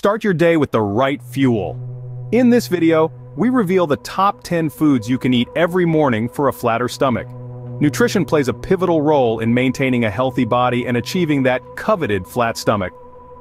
Start your day with the right fuel. In this video, we reveal the top 10 foods you can eat every morning for a flatter stomach. Nutrition plays a pivotal role in maintaining a healthy body and achieving that coveted flat stomach.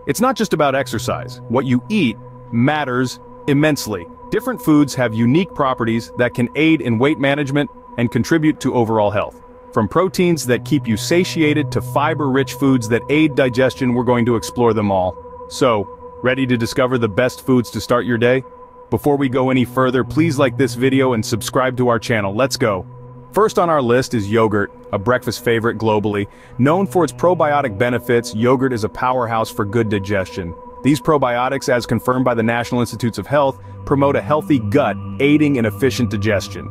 It's not just about exercise. What you eat matters immensely. Different foods have unique properties that can aid in weight management and contribute to overall health. From proteins that keep you satiated to fiber-rich foods that aid digestion, we're going to explore them all. So, ready to discover the best foods to start your day? Before we go any further, please like this video and subscribe to our channel. Let's go. First on our list is yogurt, a breakfast favorite globally. Known for its probiotic benefits, yogurt is a powerhouse for good digestion. These probiotics, as confirmed by the National Institutes of Health, promote a healthy gut, aiding in efficient digestion.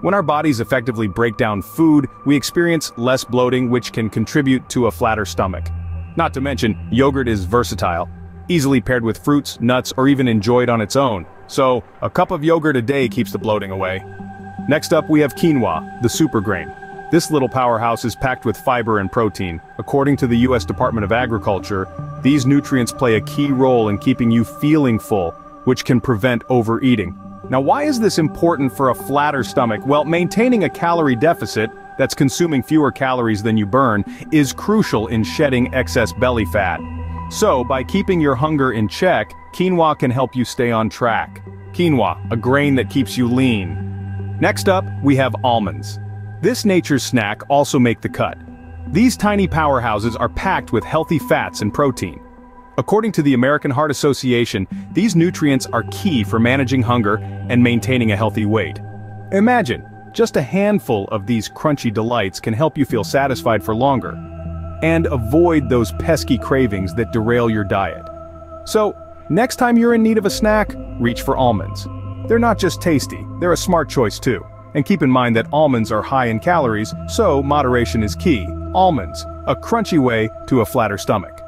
When our bodies effectively break down food, we experience less bloating which can contribute to a flatter stomach. Not to mention, yogurt is versatile, easily paired with fruits, nuts, or even enjoyed on its own. So, a cup of yogurt a day keeps the bloating away. Next up we have quinoa, the super grain. This little powerhouse is packed with fiber and protein. According to the US Department of Agriculture, these nutrients play a key role in keeping you feeling full, which can prevent overeating. Now why is this important for a flatter stomach? Well, maintaining a calorie deficit, that's consuming fewer calories than you burn, is crucial in shedding excess belly fat. So, by keeping your hunger in check, quinoa can help you stay on track. Quinoa, a grain that keeps you lean. Next up, we have almonds. This nature's snack also make the cut. These tiny powerhouses are packed with healthy fats and protein. According to the American Heart Association, these nutrients are key for managing hunger and maintaining a healthy weight. Imagine, just a handful of these crunchy delights can help you feel satisfied for longer. And avoid those pesky cravings that derail your diet. So, next time you're in need of a snack, reach for almonds. They're not just tasty, they're a smart choice too. And keep in mind that almonds are high in calories, so moderation is key. Almonds, a crunchy way to a flatter stomach.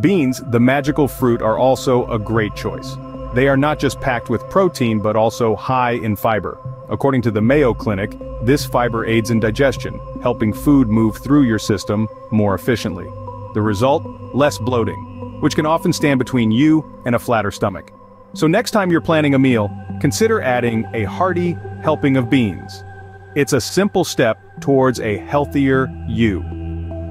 Beans, the magical fruit, are also a great choice. They are not just packed with protein but also high in fiber. According to the Mayo Clinic, this fiber aids in digestion, helping food move through your system more efficiently. The result? Less bloating, which can often stand between you and a flatter stomach. So next time you're planning a meal, consider adding a hearty helping of beans. It's a simple step towards a healthier you.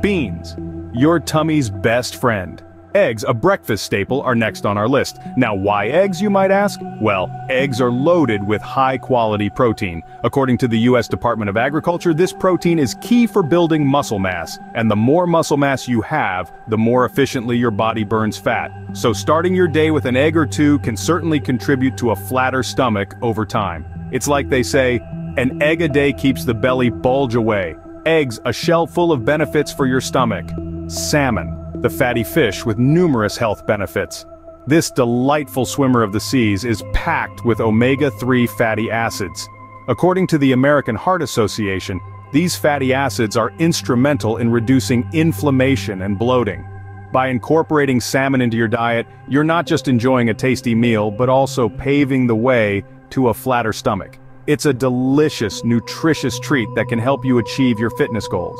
Beans, your tummy's best friend. Eggs, a breakfast staple, are next on our list. Now why eggs, you might ask? Well, eggs are loaded with high-quality protein. According to the US Department of Agriculture, this protein is key for building muscle mass, and the more muscle mass you have, the more efficiently your body burns fat. So starting your day with an egg or two can certainly contribute to a flatter stomach over time. It's like they say, an egg a day keeps the belly bulge away. Eggs, a shell full of benefits for your stomach. Salmon the fatty fish with numerous health benefits. This delightful swimmer of the seas is packed with omega-3 fatty acids. According to the American Heart Association, these fatty acids are instrumental in reducing inflammation and bloating. By incorporating salmon into your diet, you're not just enjoying a tasty meal but also paving the way to a flatter stomach. It's a delicious, nutritious treat that can help you achieve your fitness goals.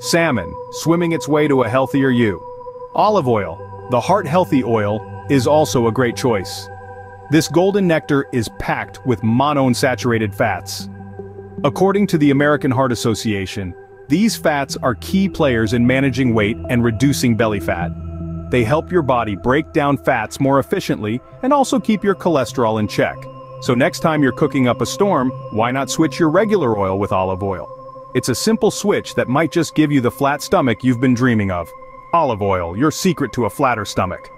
Salmon, swimming its way to a healthier you. Olive oil, the heart-healthy oil, is also a great choice. This golden nectar is packed with monounsaturated fats. According to the American Heart Association, these fats are key players in managing weight and reducing belly fat. They help your body break down fats more efficiently and also keep your cholesterol in check. So next time you're cooking up a storm, why not switch your regular oil with olive oil? It's a simple switch that might just give you the flat stomach you've been dreaming of. Olive oil, your secret to a flatter stomach.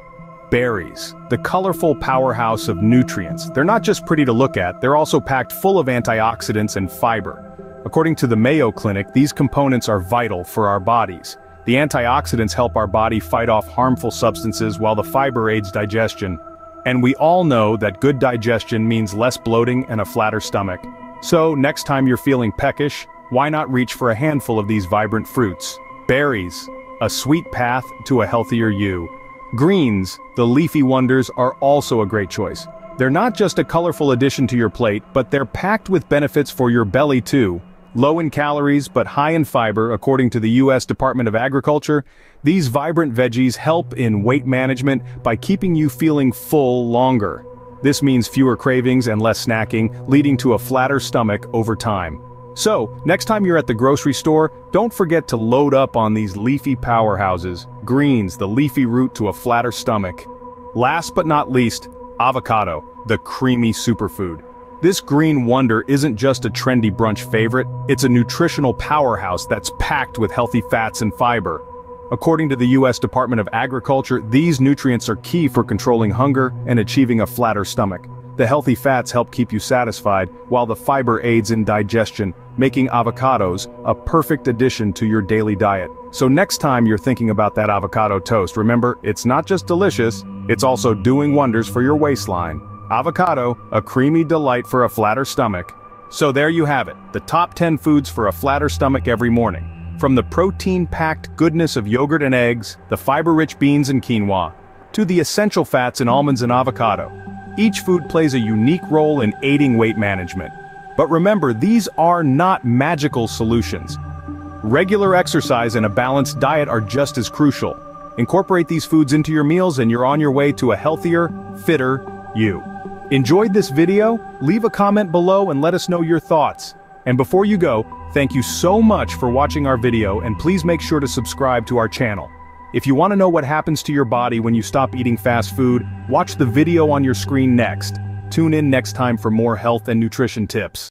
Berries, the colorful powerhouse of nutrients. They're not just pretty to look at, they're also packed full of antioxidants and fiber. According to the Mayo Clinic, these components are vital for our bodies. The antioxidants help our body fight off harmful substances while the fiber aids digestion. And we all know that good digestion means less bloating and a flatter stomach. So, next time you're feeling peckish, why not reach for a handful of these vibrant fruits? Berries, a sweet path to a healthier you. Greens, the leafy wonders, are also a great choice. They're not just a colorful addition to your plate, but they're packed with benefits for your belly too. Low in calories but high in fiber according to the U.S. Department of Agriculture, these vibrant veggies help in weight management by keeping you feeling full longer. This means fewer cravings and less snacking, leading to a flatter stomach over time. So, next time you're at the grocery store, don't forget to load up on these leafy powerhouses, greens, the leafy route to a flatter stomach. Last but not least, avocado, the creamy superfood. This green wonder isn't just a trendy brunch favorite, it's a nutritional powerhouse that's packed with healthy fats and fiber. According to the U.S. Department of Agriculture, these nutrients are key for controlling hunger and achieving a flatter stomach. The healthy fats help keep you satisfied, while the fiber aids in digestion, making avocados a perfect addition to your daily diet. So next time you're thinking about that avocado toast, remember, it's not just delicious, it's also doing wonders for your waistline. Avocado, a creamy delight for a flatter stomach. So there you have it, the top 10 foods for a flatter stomach every morning. From the protein-packed goodness of yogurt and eggs, the fiber-rich beans and quinoa, to the essential fats in almonds and avocado. Each food plays a unique role in aiding weight management. But remember, these are not magical solutions. Regular exercise and a balanced diet are just as crucial. Incorporate these foods into your meals and you're on your way to a healthier, fitter you. Enjoyed this video? Leave a comment below and let us know your thoughts. And before you go, thank you so much for watching our video and please make sure to subscribe to our channel. If you want to know what happens to your body when you stop eating fast food, watch the video on your screen next. Tune in next time for more health and nutrition tips.